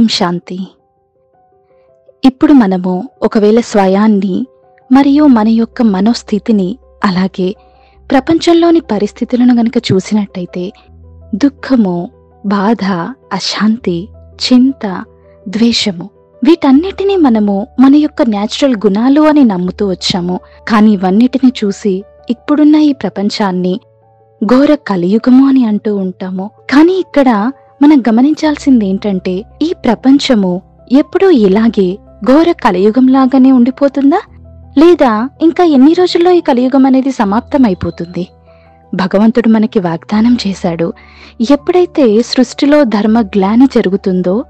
ఓం శాంతి. ఇప్పుడు మనము ఒకవేళ స్వయాన్ని మరియు మన యొక్క మనోస్థితిని అలాగే ప్రపంచంలోని పరిస్థితులను గనుక చూసినట్టయితే దుఃఖము బాధ అశాంతి చింత ద్వేషము వీటన్నిటినీ మనము మన యొక్క న్యాచురల్ గుణాలు అని నమ్ముతూ వచ్చాము. కానీ ఇవన్నిటిని చూసి ఇప్పుడున్న ఈ ప్రపంచాన్ని ఘోర కలియుగము అని అంటూ ఉంటాము. కానీ ఇక్కడ మనం గమనించాల్సింది ఏంటంటే ఈ ప్రపంచము ఎప్పుడూ ఇలాగే ఘోర కలియుగంలాగానే ఉండిపోతుందా? లేదా ఇంకా ఎన్ని రోజుల్లో ఈ కలియుగం అనేది సమాప్తమైపోతుంది? భగవంతుడు మనకి వాగ్దానం చేశాడు ఎప్పుడైతే సృష్టిలో ధర్మ గ్లాని జరుగుతుందో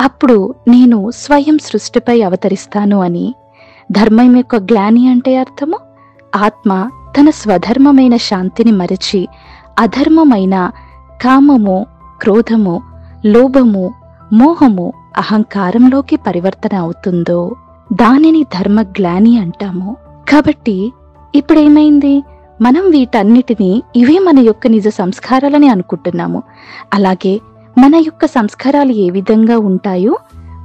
అప్పుడు నేను స్వయం సృష్టిపై అవతరిస్తాను అని ధర్మం యొక్క గ్లాని అంటే అర్థము? ఆత్మ తన స్వధర్మమైన శాంతిని మరచి అధర్మమైన కామము క్రోధము లోభము మోహము అహంకారంలోకి పరివర్తన అవుతుందో దానిని ధర్మగ్లాని అంటాము. కాబట్టి ఇప్పుడేమైంది? మనం వీటన్నిటినీ ఇవే మన యొక్క నిజ సంస్కారాలని అనుకుంటున్నాము. అలాగే మన యొక్క సంస్కారాలు ఏ విధంగా ఉంటాయో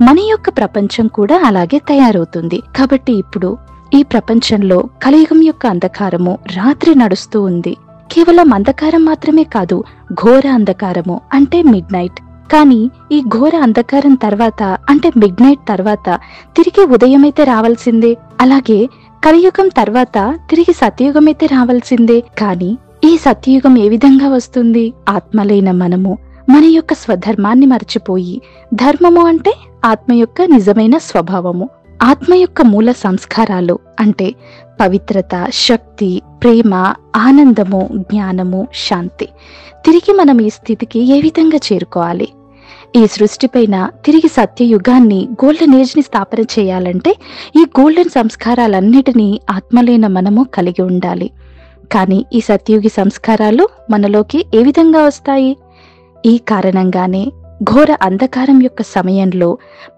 మన యొక్క ప్రపంచం కూడా అలాగే తయారవుతుంది. కాబట్టి ఇప్పుడు ఈ ప్రపంచంలో కలియుగం యొక్క అంధకారము రాత్రి నడుస్తూ ఉంది. కేవలం అంధకారం మాత్రమే కాదు ఘోర అంధకారము అంటే మిడ్ నైట్ కానీ ఈ ఘోర అంధకారం తర్వాత అంటే మిడ్ నైట్ తర్వాత తిరిగి ఉదయమైతే రావాల్సిందే. అలాగే కలియుగం తర్వాత తిరిగి సత్యయుగమైతే రావాల్సిందే. కానీ ఈ సత్యయుగం ఏ విధంగా వస్తుంది? ఆత్మలైన మనము మన యొక్క స్వధర్మాన్ని మర్చిపోయి ధర్మము అంటే ఆత్మ యొక్క నిజమైన స్వభావము. ఆత్మ యొక్క మూల సంస్కారాలు అంటే పవిత్రత శక్తి ప్రేమ ఆనందము జ్ఞానము శాంతి. తిరిగి మనం ఈ స్థితికి ఏ విధంగా చేరుకోవాలి? ఈ సృష్టిపైన తిరిగి సత్యయుగాన్ని గోల్డెన్ ఏజ్ని స్థాపన చేయాలంటే ఈ గోల్డెన్ సంస్కారాలన్నిటినీ ఆత్మలైన మనము కలిగి ఉండాలి. కానీ ఈ సత్యయుగి సంస్కారాలు మనలోకి ఏ విధంగా వస్తాయి? ఈ కారణంగానే ఘోర అంధకారం యొక్క సమయంలో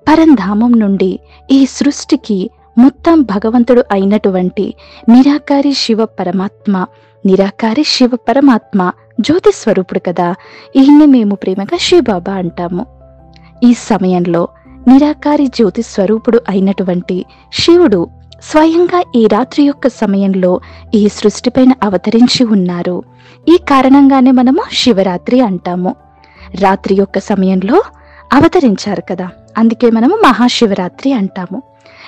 పరంధామం నుండి ఈ సృష్టికి మొత్తం భగవంతుడు అయినటువంటి నిరాకారి శివ పరమాత్మ నిరాకారి శివ పరమాత్మ జ్యోతి స్వరూపుడు కదా. ఈయన్ని మేము ప్రేమగా శివబాబా అంటాము. ఈ సమయంలో నిరాకారి జ్యోతి స్వరూపుడు అయినటువంటి శివుడు స్వయంగా ఈ రాత్రి యొక్క సమయంలో ఈ సృష్టిపైన అవతరించి ఉన్నారు. ఈ కారణంగానే మనము శివరాత్రి అంటాము. రాత్రి యొక్క సమయంలో అవతరించారు కదా. అందుకే మనము మహాశివరాత్రి అంటాము.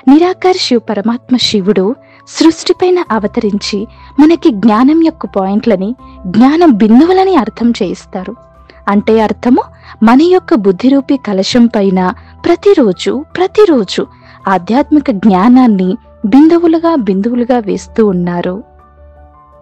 నిరాకార శివ పరమాత్మ శివుడు సృష్టిపైన అవతరించి మనకి జ్ఞానం యొక్క పాయింట్లని జ్ఞానం బిందువులని అర్థం చేయిస్తారు. అంటే అర్థము మన యొక్క బుద్ధిరూపి కలశం పైన ప్రతిరోజు ప్రతిరోజు ఆధ్యాత్మిక జ్ఞానాన్ని బిందువులుగా బిందువులుగా వేస్తూ ఉన్నారు.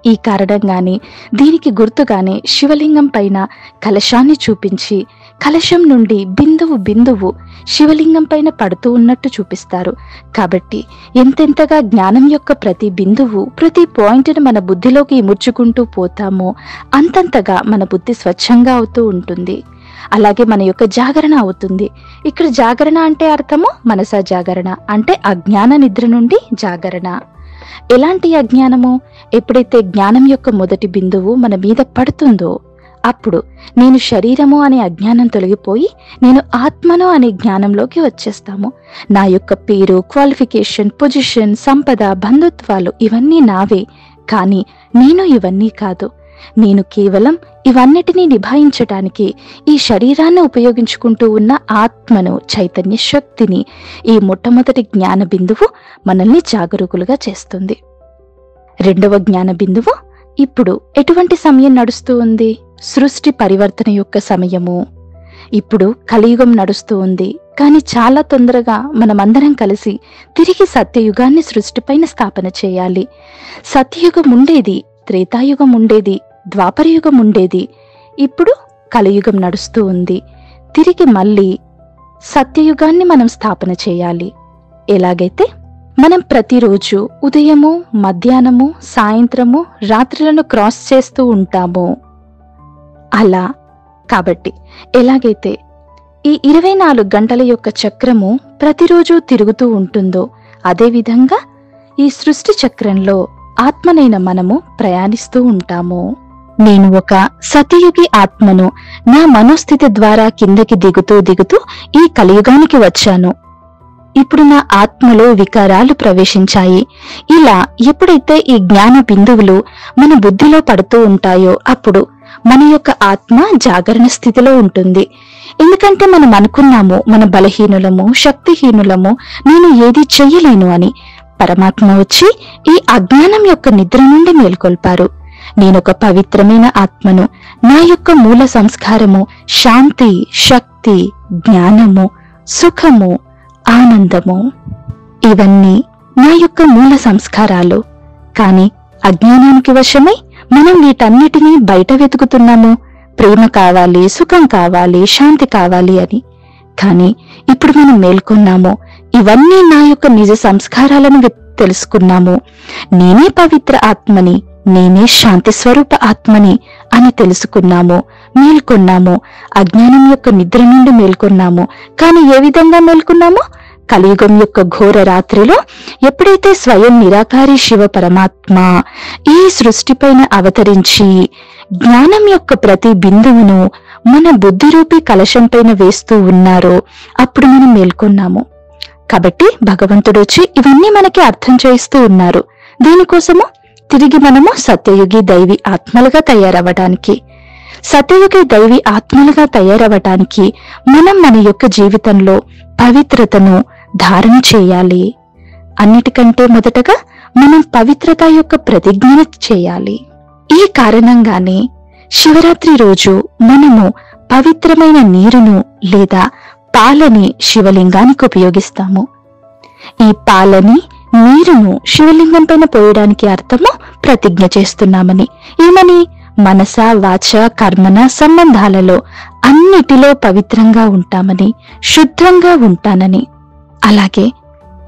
ఈ కారణంగానే దీనికి గుర్తుగానే శివలింగం పైన కలశాన్ని చూపించి కలశం నుండి బిందువు బిందువు శివలింగం పైన పడుతూ ఉన్నట్టు చూపిస్తారు. కాబట్టి ఎంతెంతగా జ్ఞానం యొక్క ప్రతి బిందువు ప్రతి పాయింట్ని మన బుద్ధిలోకి ఇముడ్చుకుంటూ పోతామో అంతంతగా మన బుద్ధి స్వచ్ఛంగా అవుతూ ఉంటుంది. అలాగే మన యొక్క జాగరణ అవుతుంది. ఇక్కడ జాగరణ అంటే అర్థము మనసా జాగరణ అంటే అజ్ఞాన నిద్ర నుండి జాగరణ. ఎలాంటి అజ్ఞానము? ఎప్పుడైతే జ్ఞానం యొక్క మొదటి బిందువు మన మీద పడుతుందో అప్పుడు నేను శరీరము అనే అజ్ఞానం తొలగిపోయి నేను ఆత్మను అనే జ్ఞానంలోకి వచ్చేస్తాము. నా యొక్క పేరు క్వాలిఫికేషన్ పొజిషన్ సంపద బంధుత్వాలు ఇవన్నీ నావే. కానీ నేను ఇవన్నీ కాదు. నేను కేవలం ఇవన్నిటినీ నిభాయించటానికి ఈ శరీరాన్ని ఉపయోగించుకుంటూ ఉన్న ఆత్మను చైతన్య శక్తిని ఈ మొట్టమొదటి జ్ఞాన బిందువు మనల్ని జాగరూకులుగా చేస్తుంది. రెండవ జ్ఞాన బిందువు ఇప్పుడు ఎటువంటి సమయం నడుస్తూ ఉంది? సృష్టి పరివర్తన యొక్క సమయము. ఇప్పుడు కలియుగం నడుస్తూ ఉంది. కానీ చాలా తొందరగా మనమందరం కలిసి తిరిగి సత్యయుగాన్ని సృష్టిపైన స్థాపన చేయాలి. సత్యయుగం ఉండేది త్రేతాయుగం ఉండేది ద్వాపరయుగం ఉండేది ఇప్పుడు కలియుగం నడుస్తూ ఉంది. తిరిగి మళ్ళీ సత్యయుగాన్ని మనం స్థాపన చేయాలి. ఎలాగైతే మనం ప్రతిరోజు ఉదయము మధ్యాహ్నము సాయంత్రము రాత్రులను క్రాస్ చేస్తూ ఉంటాము. అలా కాబట్టి ఎలాగైతే ఈ ఇరవై నాలుగు గంటల యొక్క చక్రము ప్రతిరోజు తిరుగుతూ ఉంటుందో అదేవిధంగా ఈ సృష్టి చక్రంలో ఆత్మనైన మనము ప్రయాణిస్తూ ఉంటాము. నేను ఒక సతయుగి ఆత్మను నా మనోస్థితి ద్వారా కిందకి దిగుతూ దిగుతూ ఈ కలియుగానికి వచ్చాను. ఇప్పుడు నా ఆత్మలో వికారాలు ప్రవేశించాయి. ఇలా ఎప్పుడైతే ఈ జ్ఞాన బిందువులు మన బుద్ధిలో పడుతూ ఉంటాయో అప్పుడు మన యొక్క ఆత్మ జాగరణ స్థితిలో ఉంటుంది. ఎందుకంటే మనం అనుకున్నాము మన బలహీనులము శక్తిహీనులము నేను ఏది చెయ్యలేను అని. పరమాత్మ వచ్చి ఈ అజ్ఞానం యొక్క నిద్ర నుండి మేల్కొల్పారు. నేనొక పవిత్రమైన ఆత్మను నా యొక్క మూల సంస్కారము శాంతి శక్తి జ్ఞానము సుఖము ఆనందము. ఇవన్నీ నా యొక్క మూల సంస్కారాలు. కాని అజ్ఞానానికి వశమై మనం వీటన్నిటినీ బయట వెతుకుతున్నాము. ప్రేమ కావాలి సుఖం కావాలి శాంతి కావాలి అని. కాని ఇప్పుడు మనం మేల్కొన్నాము. ఇవన్నీ నా యొక్క నిజ సంస్కారాలను తెలుసుకున్నాము. నేనే పవిత్ర ఆత్మని నేనే శాంతి స్వరూప ఆత్మని అని తెలుసుకున్నాము మేల్కొన్నాము. అజ్ఞానం యొక్క నిద్ర నుండి మేల్కొన్నాము. కాని ఏ విధంగా మేల్కొన్నాము? కలియుగం యొక్క ఘోర రాత్రిలో ఎప్పుడైతే స్వయం నిరాకారి శివ పరమాత్మ ఈ సృష్టిపైన అవతరించి జ్ఞానం యొక్క ప్రతి బిందువును మన బుద్ధిరూపి కలశం పైన వేస్తూ ఉన్నారో అప్పుడు మనం మేల్కొన్నాము. కాబట్టి భగవంతుడు వచ్చి ఇవన్నీ మనకి అర్థం చేస్తూ ఉన్నారు. దీనికోసము? తిరిగి మనము సత్యయుగి దైవి ఆత్మలుగా తయారవ్వటానికి సత్యయుగి దైవి ఆత్మలుగా తయారవ్వటానికి మనం మన యొక్క జీవితంలో పవిత్రతను ధారణ చేయాలి. అన్నిటికంటే మొదటగా మనం పవిత్రత యొక్క ప్రతిజ్ఞను చేయాలి. ఈ కారణంగానే శివరాత్రి రోజు మనము పవిత్రమైన నీరును లేదా పాలని శివలింగానికి ఉపయోగిస్తాము. ఈ పాలని నీరును శివలింగం పైన పోయడానికి అర్థము ప్రతిజ్ఞ చేస్తున్నామని. ఏమని? మనస వాచ కర్మన సంబంధాలలో అన్నిటిలో పవిత్రంగా ఉంటామని శుద్ధంగా ఉంటానని. అలాగే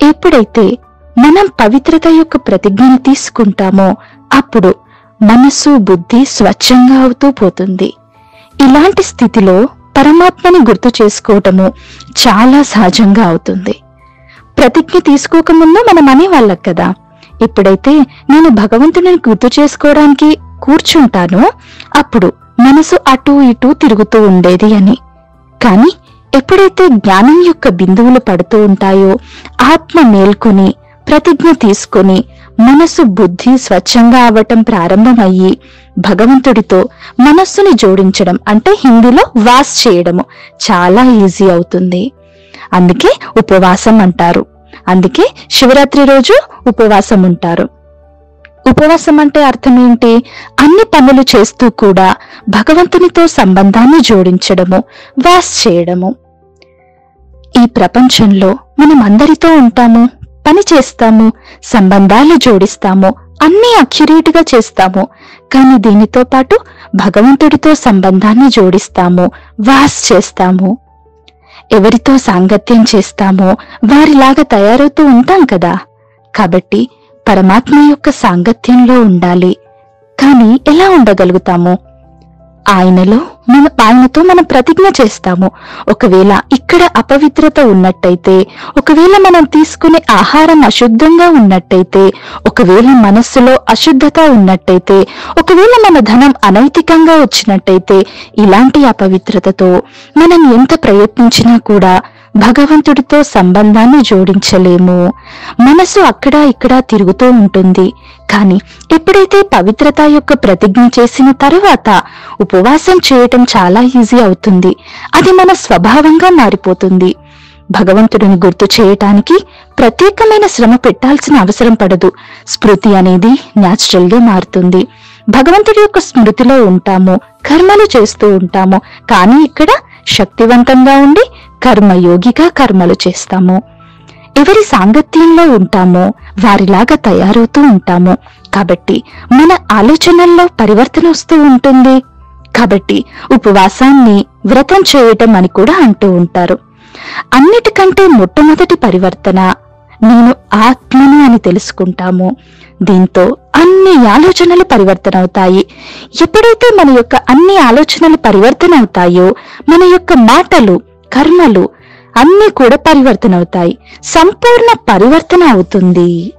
ఎప్పుడైతే మనం పవిత్రత యొక్క ప్రతిజ్ఞను తీసుకుంటామో అప్పుడు మనసు బుద్ధి స్వచ్ఛంగా అవుతూ పోతుంది. ఇలాంటి స్థితిలో పరమాత్మని గుర్తు చేసుకోవటము చాలా సహజంగా అవుతుంది. ప్రతిజ్ఞ తీసుకోకముందు మనం అనేవాళ్ళం కదా. ఇప్పుడైతే నేను భగవంతుడిని గుర్తు చేసుకోవడానికి కూర్చుంటానో. అప్పుడు మనసు అటూ ఇటూ తిరుగుతూ ఉండేది అని. కాని ఎప్పుడైతే జ్ఞానం యొక్క బిందువులు పడుతూ ఉంటాయో ఆత్మ మేల్కొని ప్రతిజ్ఞ తీసుకొని మనసు బుద్ధి స్వచ్ఛంగా అవటం ప్రారంభమయ్యి భగవంతుడితో మనస్సుని జోడించడం అంటే హిందీలో వాస్ చేయడము. చాలా ఈజీ అవుతుంది. అందుకే ఉపవాసం అంటారు. అందుకే శివరాత్రి రోజు ఉపవాసం ఉంటారు. ఉపవాసం అంటే అర్థం ఏంటి? అన్ని పనులు చేస్తూ కూడా భగవంతునితో సంబంధాన్ని జోడించడము వాస్ చేయడము. ఈ ప్రపంచంలో మనం అందరితో ఉంటాము పని చేస్తాము సంబంధాలు జోడిస్తాము అన్ని అక్యురేట్గా చేస్తాము. కానీ దీనితో పాటు భగవంతుడితో సంబంధాన్ని జోడిస్తాము వాస్ చేస్తాము. ఎవరితో సాంగత్యం చేస్తామో వారిలాగా తయారవుతూ ఉంటాం కదా. కాబట్టి పరమాత్మ యొక్క సాంగత్యంలో ఉండాలి. కానీ ఎలా ఉండగలుగుతాము? ఆయనలో మన ఆయనతో మనం ప్రతిజ్ఞ చేస్తాము. ఒకవేళ ఇక్కడ అపవిత్రత ఉన్నట్టయితే ఒకవేళ మనం తీసుకునే ఆహారం అశుద్ధంగా ఉన్నట్టయితే ఒకవేళ మనస్సులో అశుద్ధత ఉన్నట్టయితే ఒకవేళ మన ధనం అనైతికంగా వచ్చినట్టయితే ఇలాంటి అపవిత్రతతో మనం ఎంత ప్రయత్నించినా కూడా భగవంతుడితో సంబంధాన్ని జోడించలేము. మనసు అక్కడా ఇక్కడా తిరుగుతూ ఉంటుంది. కానీ ఎప్పుడైతే పవిత్రత యొక్క ప్రతిజ్ఞ చేసిన తర్వాత ఉపవాసం చేయటం చాలా ఈజీ అవుతుంది. అది మన స్వభావంగా మారిపోతుంది. భగవంతుడిని గుర్తు చేయటానికి ప్రత్యేకమైన శ్రమ పెట్టాల్సిన అవసరం పడదు. స్మృతి అనేది న్యాచురల్గా మారుతుంది. భగవంతుడి యొక్క స్మృతిలో ఉంటాము. కర్మలు చేస్తూ ఉంటాము. కానీ ఇక్కడ శక్తివంతంగా ఉండి కర్మయోగిగా కర్మలు చేస్తాము. ఎవరి సాంగత్యంలో ఉంటామో వారిలాగా తయారవుతూ ఉంటాము. కాబట్టి మన ఆలోచనల్లో పరివర్తన వస్తూ ఉంటుంది. కాబట్టి ఉపవాసాన్ని వ్రతం చేయటం అని కూడా అంటూ ఉంటారు. అన్నిటికంటే మొట్టమొదటి పరివర్తన నేను ఆత్మను అని తెలుసుకుంటాము. దీంతో అన్ని ఆలోచనలు పరివర్తన అవుతాయి. ఎప్పుడైతే మన యొక్క అన్ని ఆలోచనలు పరివర్తన అవుతాయో మన యొక్క మాటలు కర్మలు అన్ని కూడా పరివర్తన అవుతాయి సంపూర్ణ పరివర్తన అవుతుంది.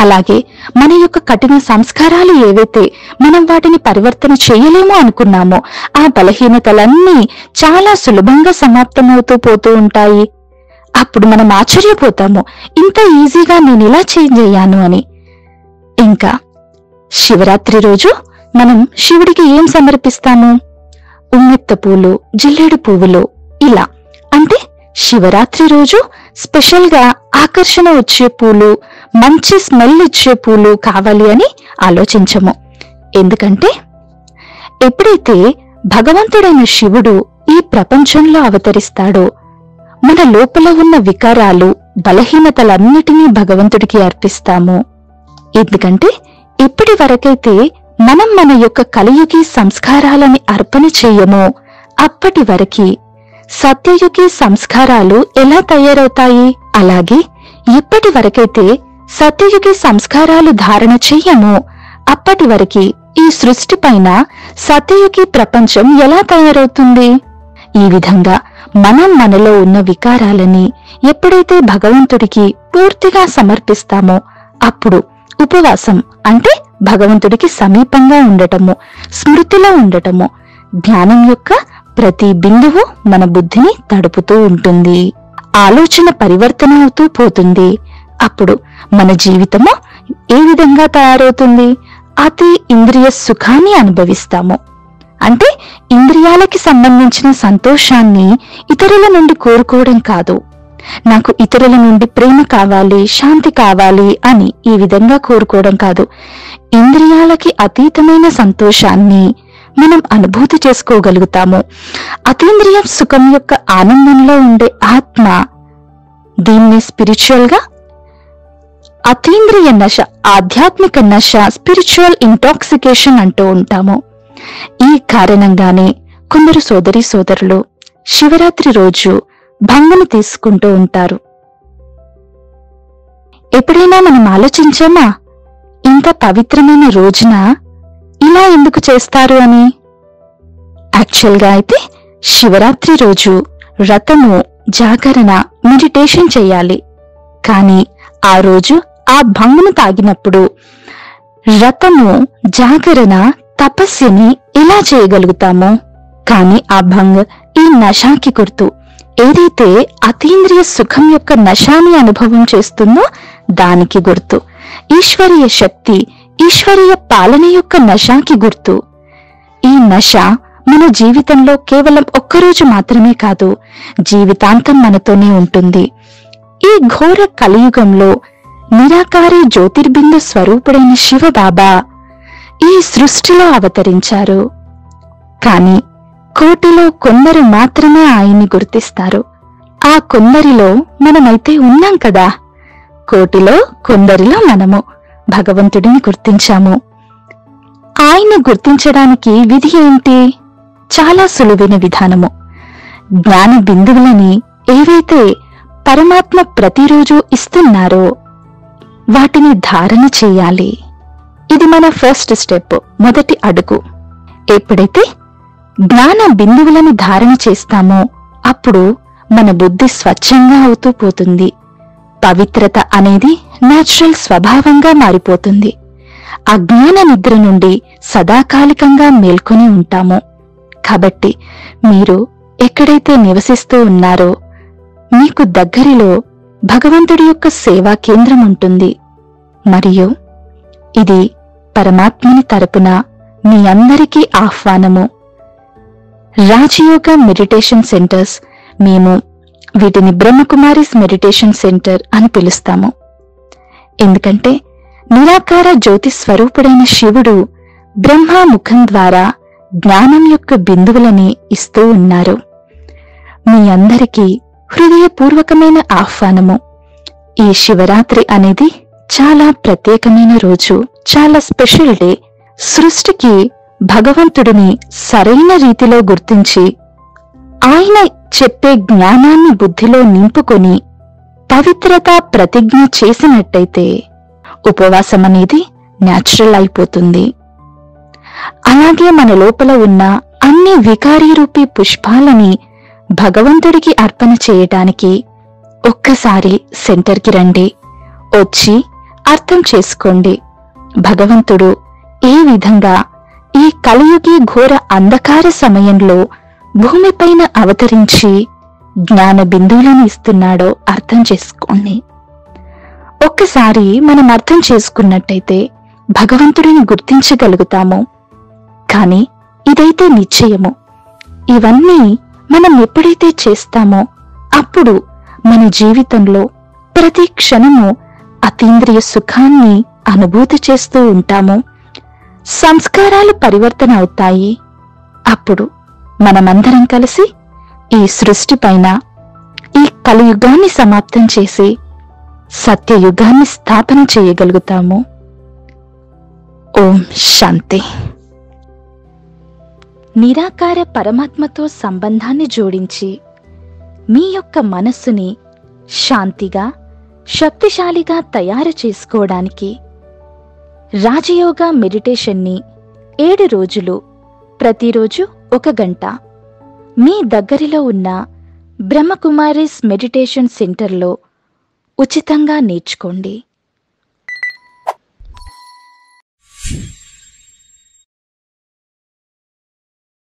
అలాగే మన యొక్క కఠిన సంస్కారాలు ఏవైతే మనం వాటిని పరివర్తన చేయలేమో అనుకున్నామో ఆ బలహీనతలన్నీ చాలా సులభంగా సమాప్తమవుతూ పోతూ ఉంటాయి. అప్పుడు మనం ఆశ్చర్యపోతాము ఇంత ఈజీగా నేను ఇలా చేంజ్ అయ్యాను అని. ఇంకా శివరాత్రి రోజు మనం శివుడికి ఏం సమర్పిస్తాము? ఉమ్మెత్త పూలు జిల్లేడు పువ్వులు ఇలా. అంటే శివరాత్రి రోజు స్పెషల్గా ఆకర్షణ వచ్చే పూలు మంచి స్మెల్ ఇచ్చే పూలు కావాలి అని ఆలోచించము. ఎందుకంటే ఎప్పుడైతే భగవంతుడైన శివుడు ఈ ప్రపంచంలో అవతరిస్తాడో మన లోపల ఉన్న వికారాలు బలహీనతలన్నిటినీ భగవంతుడికి అర్పిస్తాము. ఎందుకంటే ఇప్పటి వరకైతే మనం మన యొక్క కలియుగి సంస్కారాలని అర్పణ చెయ్యమో అప్పటి వరకి సత్యయుగి సంస్కారాలు ఎలా తయారవుతాయి? అలాగే ఇప్పటి వరకైతే సత్యయుగి సంస్కారాలు ధారణ చెయ్యమో అప్పటి వరకి ఈ సృష్టి పైన సత్యయుగి ప్రపంచం ఎలా తయారవుతుంది? ఈ విధంగా మనం మనలో ఉన్న వికారాలని ఎప్పుడైతే భగవంతుడికి పూర్తిగా సమర్పిస్తామో అప్పుడు ఉపవాసం అంటే భగవంతుడికి సమీపంగా ఉండటము స్మృతిలో ఉండటము ధ్యానం యొక్క ప్రతి బిందువు మన బుద్ధిని తడుపుతూ ఉంటుంది. ఆలోచన పరివర్తన అవుతూ పోతుంది. అప్పుడు మన జీవితము ఏ విధంగా తయారవుతుంది? అతి ఇంద్రియ సుఖాన్ని అనుభవిస్తాము. అంటే ఇంద్రియాలకి సంబంధించిన సంతోషాన్ని ఇతరుల నుండి కోరుకోవడం కాదు. నాకు ఇతరుల నుండి ప్రేమ కావాలి శాంతి కావాలి అని ఈ విధంగా కోరుకోవడం కాదు. ఇంద్రియాలకి అతీతమైన సంతోషాన్ని మనం అనుభూతి చేసుకోగలుగుతాము. అతీంద్రియ సుఖం యొక్క ఆనందంలో ఉండే ఆత్మ దీన్ని స్పిరిచువల్గా అతీంద్రియ నశ ఆధ్యాత్మిక నశ స్పిరిచువల్ ఇంటాక్సికేషన్ అంటూ ఉంటాము. ఈ కారణంగానే కొందరు సోదరి సోదరులు శివరాత్రి రోజు భంగను తీసుకుంటూ ఉంటారు. ఎప్పుడైనా మనం ఆలోచించామా ఇంత పవిత్రమైన రోజున ఇలా ఎందుకు చేస్తారు అని? యాక్చువల్గా అయితే శివరాత్రి రోజు రతము జాగరణ మెడిటేషన్ చేయాలి. కానీ ఆ రోజు ఆ భంగును తాగినప్పుడు రథము జాగరణ తపస్సుని ఎలా చేయగలుగుతామో? కాని ఆ భంగ్ ఈ నశాకి గుర్తు ఏదైతే అతీంద్రియ సుఖం యొక్క నశాన్ని అనుభవం చేస్తుందో దానికి గుర్తు. ఈశ్వరీయ శక్తి ఈశ్వరీయ పాలన యొక్క నశాకి గుర్తు. ఈ నశ మన జీవితంలో కేవలం ఒక్కరోజు మాత్రమే కాదు జీవితాంతం మనతోనే ఉంటుంది. ఈ ఘోర కలియుగంలో నిరాకారి జ్యోతిర్బిందు స్వరూపుడైన శివబాబా ఈ సృష్టిలో అవతరించారు. కాని కోటిలో కొందరు మాత్రమే ఆయన్ని గుర్తిస్తారు. ఆ కొందరిలో మనమైతే ఉన్నాం కదా. కోటిలో కొందరిలో మనము. భగవంతుడిని గుర్తించాము. ఆయన్ని గుర్తించడానికి విధి ఏంటి? చాలా సులువైన విధానము. జ్ఞాన బిందువులని ఏవైతే పరమాత్మ ప్రతిరోజు ఇస్తున్నారో వాటిని ధారణ చేయాలి. ఇది మన ఫస్ట్ స్టెప్ మొదటి అడుగు. ఎప్పుడైతే జ్ఞాన బిందువులను ధారణ చేస్తామో అప్పుడు మన బుద్ధి స్వచ్ఛంగా అవుతూ పోతుంది. పవిత్రత అనేది నేచురల్ స్వభావంగా మారిపోతుంది. అజ్ఞాన నిద్ర నుండి సదాకాలికంగా మేల్కొని ఉంటాము. కాబట్టి మీరు ఎక్కడైతే నివసిస్తూ ఉన్నారో మీకు దగ్గరిలో భగవంతుడి యొక్క సేవా కేంద్రం ఉంటుంది. మరియు ఇది పరమాత్మని తరపున మీ అందరికీ ఆహ్వానము. రాజయోగ మెడిటేషన్ సెంటర్స్ మేము వీటిని బ్రహ్మకుమారిస్ మెడిటేషన్ సెంటర్ అని పిలుస్తాము. ఎందుకంటే నిరాకార జ్యోతి స్వరూపుడైన శివుడు బ్రహ్మ ముఖం ద్వారా జ్ఞానం యొక్క బిందువులని ఇస్తూ ఉన్నారు. మీ అందరికీ హృదయపూర్వకమైన ఆహ్వానము. ఈ శివరాత్రి అనేది చాలా ప్రత్యేకమైన రోజు చాలా స్పెషల్ డే. సృష్టికి భగవంతుడిని సరైన రీతిలో గుర్తించి ఆయన చెప్పే జ్ఞానాన్ని బుద్ధిలో నింపుకొని పవిత్రత ప్రతిజ్ఞ చేసినట్టయితే ఉపవాసం అనేది న్యాచురల్ అయిపోతుంది. అలాగే మన లోపల ఉన్న అన్ని వికారీ రూపీ పుష్పాలని భగవంతుడికి అర్పణ చేయటానికి ఒక్కసారి సెంటర్కి రండి. వచ్చి అర్థం చేసుకోండి. భగవంతుడు ఏ విధంగా ఈ కలియుగి ఘోర అంధకార సమయంలో భూమిపైన అవతరించి జ్ఞాన బిందువులను ఇస్తున్నాడో అర్థం చేసుకోండి. ఒక్కసారి మనం అర్థం చేసుకున్నట్టయితే భగవంతుడిని గుర్తించగలుగుతాము. కానీ ఇదైతే నిశ్చయము. ఇవన్నీ మనం ఎప్పుడైతే చేస్తామో అప్పుడు మన జీవితంలో ప్రతి క్షణము అతీంద్రియ సుఖాన్ని అనుభూతి చేస్తూ ఉంటాము. సంస్కారాలు పరివర్తన అవుతాయి. అప్పుడు మనమందరం కలిసి ఈ సృష్టి పైన ఈ కలియుగాన్ని సమాప్తం చేసి సత్యయుగాన్ని స్థాపన చేయగలుగుతాము. ఓం శాంతి. నిరాకార పరమాత్మతో సంబంధాన్ని జోడించి మీ యొక్క మనస్సుని శాంతిగా శక్తిశాలిగా తయారు చేసుకోవడానికి రాజయోగ మెడిటేషన్ని ఏడు రోజులు ప్రతిరోజు ఒక గంట. మీ దగ్గరలో ఉన్న బ్రహ్మకుమారిస్ మెడిటేషన్ సెంటర్లో ఉచితంగా నేర్చుకోండి.